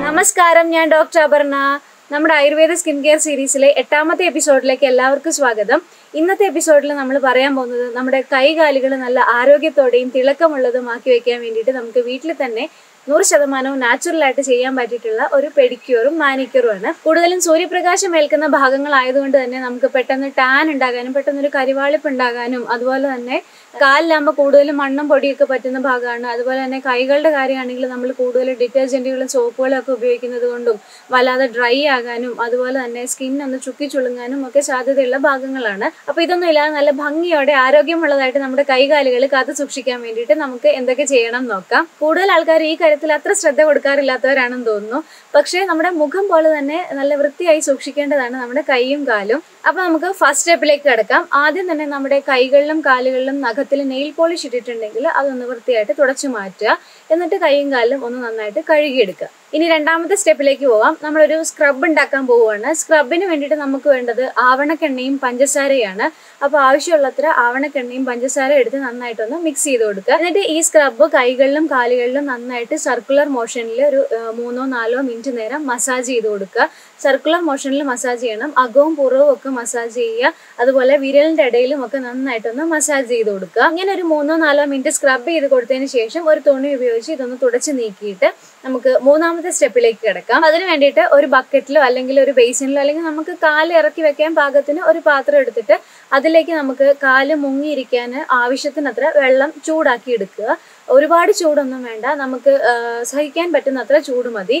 നമസ്കാരം ഞാൻ ഡോക്ടർ അപർണ. നമ്മുടെ ആയുർവേദ സ്കിൻ കെയർ സീരീസിലെ എട്ടാമത്തെ എപ്പിസോഡിലേക്ക് എല്ലാവർക്കും സ്വാഗതം. ഇന്നത്തെ എപ്പിസോഡിൽ നമ്മൾ പറയാൻ പോകുന്നത് നമ്മുടെ കൈകാലുകൾ നല്ല ആരോഗ്യത്തോടെയും തിളക്കമുള്ളതുമാക്കി വെക്കാൻ വേണ്ടിയിട്ട് നമുക്ക് വീട്ടിൽ തന്നെ നൂറ് ശതമാനവും നാച്ചുറൽ ആയിട്ട് ചെയ്യാൻ പറ്റിയിട്ടുള്ള ഒരു പെഡിക്യൂറും മാനിക്യൂറും ആണ് കൂടുതലും സൂര്യപ്രകാശം ഏൽക്കുന്ന ഭാഗങ്ങളായതുകൊണ്ട് തന്നെ നമുക്ക് പെട്ടെന്ന് ടാൻ ഉണ്ടാകാനും പെട്ടെന്ന് ഒരു കരിവാളിപ്പ് ഉണ്ടാകാനും അതുപോലെ തന്നെ കാലിലാകുമ്പോൾ കൂടുതലും മണ്ണും പൊടിയൊക്കെ പറ്റുന്ന ഭാഗമാണ്. അതുപോലെ തന്നെ കൈകളുടെ കാര്യമാണെങ്കിൽ നമ്മൾ കൂടുതൽ ഡിറ്റർജന്റുകളും സോപ്പുകളും ഒക്കെ ഉപയോഗിക്കുന്നത് കൊണ്ടും വല്ലാതെ ഡ്രൈ ആകാനും അതുപോലെ തന്നെ സ്കിൻ ഒന്ന് ചുക്കി ചുളുങ്ങാനും ഒക്കെ സാധ്യതയുള്ള ഭാഗങ്ങളാണ്. അപ്പോൾ ഇതൊന്നും ഇല്ലാതെ നല്ല ഭംഗിയോടെ ആരോഗ്യമുള്ളതായിട്ട് നമ്മുടെ കൈകാലുകൾ കാത്തു സൂക്ഷിക്കാൻ വേണ്ടിയിട്ട് നമുക്ക് എന്തൊക്കെ ചെയ്യണം നോക്കാം. കൂടുതൽ ആൾക്കാർ ഈ കാര്യത്തിൽ അത്ര ശ്രദ്ധ കൊടുക്കാറില്ലാത്തവരാണെന്ന് തോന്നുന്നു. പക്ഷേ നമ്മുടെ മുഖം പോലെ തന്നെ നല്ല വൃത്തിയായി സൂക്ഷിക്കേണ്ടതാണ് നമ്മുടെ കൈയും കാലും. അപ്പൊ നമുക്ക് ഫസ്റ്റ് സ്റ്റെപ്പിലേക്ക് കിടക്കാം. ആദ്യം തന്നെ നമ്മുടെ കൈകളിലും കാലുകളിലും നഖത്തിൽ നെയിൽ പോളിഷ് ഇട്ടിട്ടുണ്ടെങ്കിൽ അതൊന്ന് വൃത്തിയായിട്ട് തുടച്ചു മാറ്റുക. എന്നിട്ട് കൈയും കാലിലും ഒന്ന് നന്നായിട്ട് കഴുകിയെടുക്കുക. ഇനി രണ്ടാമത്തെ സ്റ്റെപ്പിലേക്ക് പോവാം. നമ്മളൊരു സ്ക്രബ് ഉണ്ടാക്കാൻ പോവുകയാണ്. സ്ക്രബിന് വേണ്ടിയിട്ട് നമുക്ക് വേണ്ടത് ആവണക്കെണ്ണയും പഞ്ചസാരയാണ്. അപ്പോൾ ആവശ്യമുള്ളത്ര ആവണക്കെണ്ണയും പഞ്ചസാര എടുത്ത് നന്നായിട്ടൊന്ന് മിക്സ് ചെയ്ത് കൊടുക്കുക. എന്നിട്ട് ഈ സ്ക്രബ് കൈകളിലും കാലുകളിലും നന്നായിട്ട് സർക്കുലർ മോഷനിൽ ഒരു മൂന്നോ നാലോ മിനിറ്റ് നേരം മസാജ് ചെയ്ത് കൊടുക്കുക. സർക്കുലർ മോഷനിൽ മസാജ് ചെയ്യണം. അകവും പുറവും ഒക്കെ മസാജ് ചെയ്യുക. അതുപോലെ വിരലിന്റെ ഇടയിലും ഒക്കെ നന്നായിട്ടൊന്ന് മസാജ് ചെയ്ത് കൊടുക്കുക. ഇങ്ങനെ ഒരു മൂന്നോ നാലോ മിനിറ്റ് സ്ക്രബ് ചെയ്ത് കൊടുത്തതിന് ശേഷം ഒരു തുണി ഉപയോഗിച്ച് ഇതൊന്ന് തുടച്ച് നീക്കിയിട്ട് നമുക്ക് മൂന്നാമത്തെ സ്റ്റെപ്പിലേക്ക് കിടക്കാം. അതിന് വേണ്ടിയിട്ട് ഒരു ബക്കറ്റിലോ അല്ലെങ്കിൽ ഒരു ബേസിനിലോ അല്ലെങ്കിൽ നമുക്ക് കാൽ ഇറക്കി വെക്കാൻ പാകത്തിന് ഒരു പാത്രം എടുത്തിട്ട് അതിലേക്ക് നമുക്ക് കാൽ മുങ്ങിയിരിക്കാൻ ആവശ്യത്തിനത്ര വെള്ളം ചൂടാക്കി എടുക്കുക. ഒരുപാട് ചൂടൊന്നും വേണ്ട. നമുക്ക് സഹിക്കാൻ പറ്റുന്നത്ര ചൂട് മതി.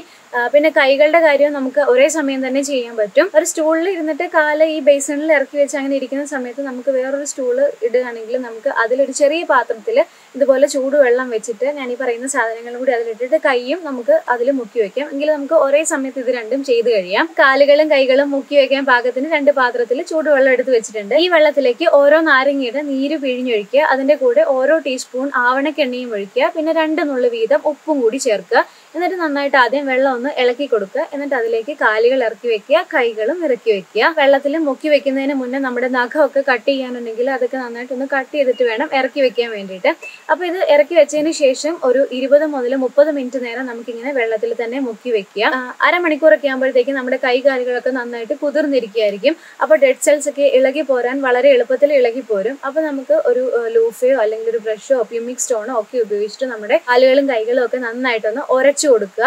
പിന്നെ കൈകളുടെ കാര്യം നമുക്ക് ഒരേ സമയം തന്നെ ചെയ്യാൻ പറ്റും. ഒരു സ്റ്റൂളിൽ ഇരുന്നിട്ട് കാൽ ഈ ബേസണിൽ ഇറക്കി വെച്ച് അങ്ങനെ ഇരിക്കുന്ന സമയത്ത് നമുക്ക് വേറൊരു സ്റ്റൂൾ ഇടുകയാണെങ്കിൽ നമുക്ക് അതിലൊരു ചെറിയ പാത്രത്തിൽ ഇതുപോലെ ചൂടുവെള്ളം വെച്ചിട്ട് ഞാൻ ഈ പറയുന്ന സാധനങ്ങളും കൂടി അതിലിട്ടിട്ട് കൈയും നമുക്ക് അതിൽ മുക്കി വെക്കാം. എങ്കിൽ നമുക്ക് ഒരേ സമയത്ത് ഇത് രണ്ടും ചെയ്ത് കഴിയാം. കാലുകളും കൈകളും മുക്കി വെക്കാൻ പാകത്തിന് രണ്ട് പാത്രത്തിൽ ചൂടുവെള്ളം എടുത്ത് വെച്ചിട്ടുണ്ട്. ഈ വെള്ളത്തിലേക്ക് ഓരോ നാരങ്ങയുടെ നീര് പിഴിഞ്ഞൊഴിക്കുക. അതിന്റെ കൂടെ ഓരോ ടീസ്പൂൺ ആവണക്കെണ്ണയും ഒഴിക്കുക. പിന്നെ രണ്ട് നുള്ളു വീതം ഉപ്പും കൂടി ചേർക്കുക. എന്നിട്ട് നന്നായിട്ട് ആദ്യം വെള്ളം ഒന്ന് ഇളക്കി കൊടുക്കുക. എന്നിട്ട് അതിലേക്ക് കാലുകൾ ഇറക്കി വെക്കുക കൈകളും ഇറക്കി വെക്കുക. വെള്ളത്തിൽ മുക്കി വെക്കുന്നതിന് മുന്നേ നമ്മുടെ നഖമൊക്കെ കട്ട് ചെയ്യാനുണ്ടെങ്കിൽ അതൊക്കെ നന്നായിട്ട് ഒന്ന് കട്ട് ചെയ്തിട്ട് വേണം ഇറക്കി വെക്കാൻ വേണ്ടിയിട്ട്. അപ്പോൾ ഇത് ഇറക്കി വെച്ചതിന് ശേഷം ഒരു ഇരുപത് മുതൽ മുപ്പത് മിനിറ്റ് നേരം നമുക്കിങ്ങനെ വെള്ളത്തിൽ തന്നെ മുക്കി വെക്കുക. അരമണിക്കൂറൊക്കെ ആകുമ്പോഴത്തേക്കും നമ്മുടെ കൈ കാലുകളൊക്കെ നന്നായിട്ട് കുതിർന്നിരിക്കുകയായിരിക്കും. അപ്പോൾ ഡെഡ് സെൽസ് ഒക്കെ ഇളകി പോരാൻ വളരെ എളുപ്പത്തിൽ ഇളകി പോരും. അപ്പോൾ നമുക്ക് ഒരു ലൂഫയോ അല്ലെങ്കിൽ ഒരു ബ്രഷോ പ്യൂമിക് സ്റ്റോണോ ഒക്കെ ഉപയോഗിച്ചിട്ട് നമ്മുടെ കാലുകളും കൈകളും ഒക്കെ നന്നായിട്ടൊന്ന് ഉരച്ചു കൊടുക്കുക.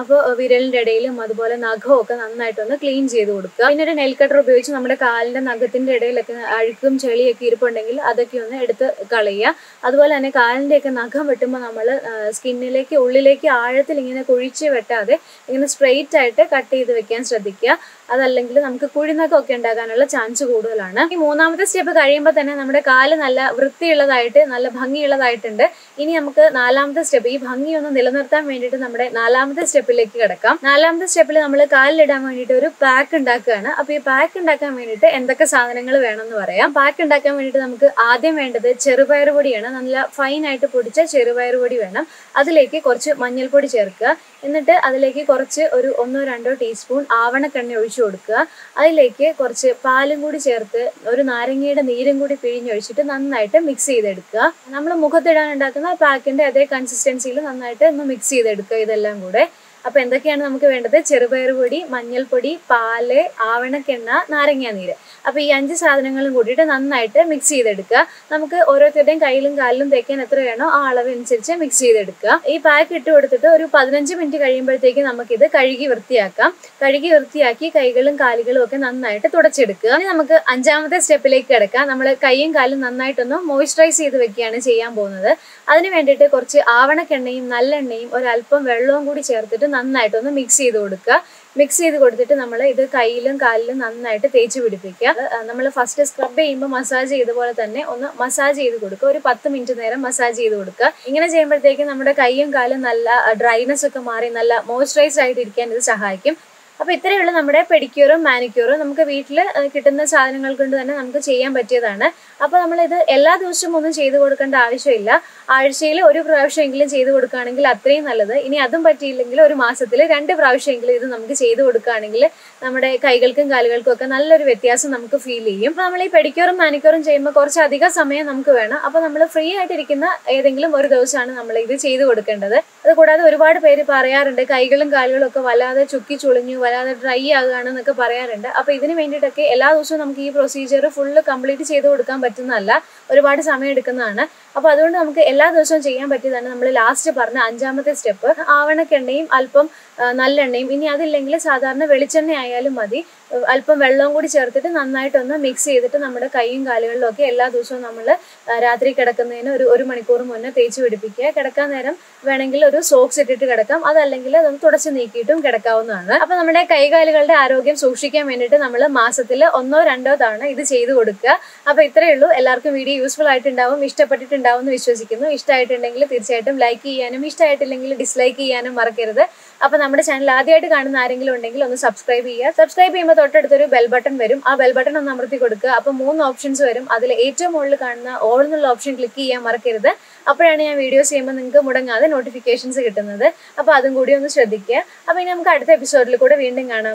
അപ്പോൾ വിരലിന്റെ ഇടയിലും അതുപോലെ നഖവും ഒക്കെ നന്നായിട്ടൊന്ന് ക്ലീൻ ചെയ്ത് കൊടുക്കുക. പിന്നെ ഒരു നെൽ കട്ടർ ഉപയോഗിച്ച് നമ്മുടെ കാലിന്റെ നഖത്തിന്റെ ഇടയിലൊക്കെ അഴുക്കും ചെളിയൊക്കെ ഇരിപ്പുണ്ടെങ്കിൽ അതൊക്കെ ഒന്ന് എടുത്ത് കളയുക. അതുപോലെ തന്നെ കാലിന്റെയൊക്കെ നഖം വെട്ടുമ്പോൾ നമ്മൾ സ്കിന്നിലേക്ക് ഉള്ളിലേക്ക് ആഴത്തിൽ ഇങ്ങനെ കുഴിച്ച് വെട്ടാതെ ഇങ്ങനെ സ്ട്രെയിറ്റ് ആയിട്ട് കട്ട് ചെയ്ത് വെക്കാൻ ശ്രദ്ധിക്കുക. അതല്ലെങ്കിൽ നമുക്ക് കുഴിനഖമൊക്കെ ഉണ്ടാകാനുള്ള ചാൻസ് കൂടുതലാണ്. ഈ മൂന്നാമത്തെ സ്റ്റെപ്പ് കഴിയുമ്പോൾ തന്നെ നമ്മുടെ കാൽ നല്ല വൃത്തിയുള്ളതായിട്ട് നല്ല ഭംഗിയുള്ളതായിട്ടുണ്ട്. ഇനി നമുക്ക് നാലാമത്തെ സ്റ്റെപ്പ് ഈ ഭംഗി ഒന്ന് നിലനിർത്താൻ വേണ്ടിയിട്ട് നമ്മുടെ നാലാമത്തെ സ്റ്റെപ്പിലേക്ക് കിടക്കാം. നാലാമത്തെ സ്റ്റെപ്പിൽ നമ്മൾ കാലിലിടാൻ വേണ്ടിയിട്ട് ഒരു പാക്ക് ഉണ്ടാക്കുകയാണ്. അപ്പൊ ഈ പാക്ക് ഉണ്ടാക്കാൻ വേണ്ടിയിട്ട് എന്തൊക്കെ സാധനങ്ങൾ വേണമെന്ന് പറയാം. പാക്ക് ഉണ്ടാക്കാൻ വേണ്ടിയിട്ട് നമുക്ക് ആദ്യം വേണ്ടത് ചെറുപയർ പൊടിയാണ് നല്ല ഫൈൻ ആയിട്ട് പൊടിച്ച ചെറുപയർ പൊടി വേണം. അതിലേക്ക് കുറച്ച് മഞ്ഞൾപ്പൊടി ചേർക്കുക. എന്നിട്ട് അതിലേക്ക് കുറച്ച് ഒരു ഒന്നോ രണ്ടോ ടീസ്പൂൺ ആവണക്കെണ്ണ ഒഴിച്ചു കൊടുക്കുക. അതിലേക്ക് കുറച്ച് പാലും കൂടി ചേർത്ത് ഒരു നാരങ്ങയുടെ നീരും കൂടി പിഴിഞ്ഞൊഴിച്ചിട്ട് നന്നായിട്ട് മിക്സ് ചെയ്തെടുക്കുക. നമ്മൾ മുഖത്തിടാൻ ഉണ്ടാക്കുന്ന പാക്കിന്റെ അതേ കൺസിസ്റ്റൻസിയിൽ നന്നായിട്ട് ഒന്ന് മിക്സ് ചെയ്തെടുക്കുക ഇതെല്ലാം കൂടെ. അപ്പൊ എന്തൊക്കെയാണ് നമുക്ക് വേണ്ടത്? ചെറുപയർ പൊടി മഞ്ഞൾപ്പൊടി പാൽ ആവണക്കെണ്ണ നാരങ്ങാനീര്. അപ്പൊ ഈ അഞ്ച് സാധനങ്ങളും കൂടിയിട്ട് നന്നായിട്ട് മിക്സ് ചെയ്തെടുക്കുക. നമുക്ക് ഓരോരുത്തരുടെയും കയ്യിലും കാലിലും തേക്കാൻ എത്ര വേണോ ആ അളവനുസരിച്ച് മിക്സ് ചെയ്തെടുക്കുക. ഈ പാക്ക് ഇട്ട് കൊടുത്തിട്ട് ഒരു പതിനഞ്ച് മിനിറ്റ് കഴിയുമ്പോഴത്തേക്ക് നമുക്കിത് കഴുകി വൃത്തിയാക്കാം. കഴുകി വൃത്തിയാക്കി കൈകളും കാലുകളും ഒക്കെ നന്നായിട്ട് തുടച്ചെടുക്കുക. ഇനി നമുക്ക് അഞ്ചാമത്തെ സ്റ്റെപ്പിലേക്ക് കിടക്കാം. നമ്മൾ കൈയും കാലും നന്നായിട്ടൊന്ന് മോയിസ്ചറൈസ് ചെയ്ത് വെക്കുകയാണ് ചെയ്യാൻ പോകുന്നത്. അതിന് വേണ്ടിയിട്ട് കുറച്ച് ആവണക്കെണ്ണയും നല്ലെണ്ണയും ഒരല്പം വെള്ളവും കൂടി ചേർത്തിട്ട് നന്നായിട്ടൊന്ന് മിക്സ് ചെയ്ത് കൊടുക്കുക. മിക്സ് ചെയ്ത് കൊടുത്തിട്ട് നമ്മൾ ഇത് കയ്യിലും കാലിലും നന്നായിട്ട് തേച്ച് പിടിപ്പിക്കുക. നമ്മൾ ഫസ്റ്റ് സ്ക്രബ് ചെയ്യുമ്പോൾ മസാജ് ചെയ്ത പോലെ തന്നെ ഒന്ന് മസാജ് ചെയ്ത് കൊടുക്കുക. ഒരു പത്ത് മിനിറ്റ് നേരം മസാജ് ചെയ്ത് കൊടുക്കുക. ഇങ്ങനെ ചെയ്യുമ്പോഴത്തേക്കും നമ്മുടെ കൈയും കാലും നല്ല ഡ്രൈനെസ് ഒക്കെ മാറി നല്ല മോയ്സ്ചറൈസ്ഡ് ആയിട്ട് ഇരിക്കാൻ ഇത് സഹായിക്കും. അപ്പോൾ ഉള്ളൂ നമ്മുടെ പെഡിക്യൂറും മാനിക്യൂറും നമുക്ക് വീട്ടിൽ കിട്ടുന്ന സാധനങ്ങൾ കൊണ്ട് തന്നെ നമുക്ക് ചെയ്യാൻ പറ്റിയതാണ്. അപ്പോൾ ഇത് എല്ലാ ദിവസവും ഒന്നും ചെയ്തു കൊടുക്കേണ്ട ആവശ്യമില്ല. ആഴ്ചയിൽ ഒരു പ്രാവശ്യമെങ്കിലും ചെയ്തു കൊടുക്കുകയാണെങ്കിൽ അത്രയും നല്ലത്. ഇനി അതും പറ്റിയില്ലെങ്കിൽ ഒരു മാസത്തിൽ രണ്ട് പ്രാവശ്യമെങ്കിലും ഇത് നമുക്ക് ചെയ്തു കൊടുക്കുകയാണെങ്കിൽ നമ്മുടെ കൈകൾക്കും കാലുകൾക്കും ഒക്കെ നല്ലൊരു വ്യത്യാസം നമുക്ക് ഫീൽ ചെയ്യും. അപ്പോൾ നമ്മൾ ഈ പെഡിക്യൂറും മാനിക്യൂറും ചെയ്യുമ്പോൾ കുറച്ചധികം സമയം നമുക്ക് വേണം. അപ്പോൾ നമ്മൾ ഫ്രീ ആയിട്ടിരിക്കുന്ന ഏതെങ്കിലും ഒരു ദിവസമാണ് നമ്മൾ ഇത് ചെയ്തു കൊടുക്കേണ്ടത്. അതുകൂടാതെ ഒരുപാട് പേര് പറയാറുണ്ട് കൈകളും കാലുകളും ഒക്കെ വല്ലാതെ ചുക്കി ചുളിഞ്ഞു വല്ലാതെ ഡ്രൈ ആകുകയാണ് എന്നൊക്കെ പറയാറുണ്ട്. അപ്പോൾ ഇതിന് വേണ്ടിയിട്ടൊക്കെ എല്ലാ ദിവസവും നമുക്ക് ഈ പ്രൊസീജിയർ ഫുള്ള് കംപ്ലീറ്റ് ചെയ്ത് കൊടുക്കാൻ പറ്റുന്നതല്ല. ഒരുപാട് സമയം എടുക്കുന്നതാണ്. അപ്പോൾ അതുകൊണ്ട് നമുക്ക് എല്ലാ ദിവസവും ചെയ്യാൻ പറ്റിയതാണ് നമ്മൾ ലാസ്റ്റ് പറഞ്ഞ അഞ്ചാമത്തെ സ്റ്റെപ്പ് ആവണക്കെണ്ണയും അല്പം നല്ലെണ്ണയും. ഇനി അതില്ലെങ്കിൽ സാധാരണ വെളിച്ചെണ്ണ ആയാലും മതി. അല്പം വെള്ളവും കൂടി ചേർത്തിട്ട് നന്നായിട്ടൊന്ന് മിക്സ് ചെയ്തിട്ട് നമ്മുടെ കൈയും കാലുകളിലും ഒക്കെ എല്ലാ ദിവസവും നമ്മൾ രാത്രി കിടക്കുന്നതിന് ഒരു ഒരു മണിക്കൂർ മുന്നേ തേച്ച് പിടിപ്പിക്കുക. കിടക്കാൻ നേരം വേണമെങ്കിൽ ഒരു സോക്സ് ഇട്ടിട്ട് കിടക്കാം. അതല്ലെങ്കിൽ അതൊന്ന് തുടച്ച് നീക്കിയിട്ടും കിടക്കാവുന്നതാണ്. അപ്പൊ നമ്മുടെ കൈകാലുകളുടെ ആരോഗ്യം സൂക്ഷിക്കാൻ വേണ്ടിയിട്ട് നമ്മൾ മാസത്തിൽ ഒന്നോ രണ്ടോ തവണ ഇത് ചെയ്തു കൊടുക്കുക. അപ്പൊ ഇത്രയേ ഉള്ളൂ. എല്ലാവർക്കും വീഡിയോ യൂസ്ഫുൾ ആയിട്ടുണ്ടാവും ഇഷ്ടപ്പെട്ടിട്ടുണ്ടാവും എന്ന് വിശ്വസിക്കുന്നു. ഇഷ്ടമായിട്ടുണ്ടെങ്കിൽ തീർച്ചയായിട്ടും ലൈക്ക് ചെയ്യാനും ഇഷ്ടമായിട്ടില്ലെങ്കിൽ ഡിസ്ലൈക്ക് ചെയ്യാനും മറക്കരുത്. അപ്പൊ നമ്മുടെ ചാനൽ ആദ്യമായിട്ട് കാണുന്ന ആരെങ്കിലും ഉണ്ടെങ്കിൽ ഒന്ന് സബ്സ്ക്രൈബ് ചെയ്യുക. സബ്സ്ക്രൈബ് ചെയ്യുമ്പോൾ തൊട്ടടുത്തൊരു ബെൽ ബട്ടൺ വരും. ആ ബെൽ ബട്ടൺ ഒന്ന് അമർത്തി കൊടുക്കുക. അപ്പൊ മൂന്ന് ഓപ്ഷൻസ് വരും. അതിൽ ഏറ്റവും മുകളിൽ കാണുന്ന ഓൾ എന്നുള്ള ഓപ്ഷൻ ക്ലിക്ക് ചെയ്യാൻ മറക്കരുത്. അപ്പോഴാണ് ഞാൻ വീഡിയോസ് ചെയ്യുമ്പോൾ നിങ്ങൾക്ക് മുടങ്ങാതെ നോട്ടിഫിക്കേഷൻസ് കിട്ടുന്നത്. അപ്പോൾ അതും കൂടി ഒന്ന് ശ്രദ്ധിക്കുക. അപ്പോൾ ഇനി നമുക്ക് അടുത്ത എപ്പിസോഡിൽ കൂടെ വീണ്ടും കാണാം.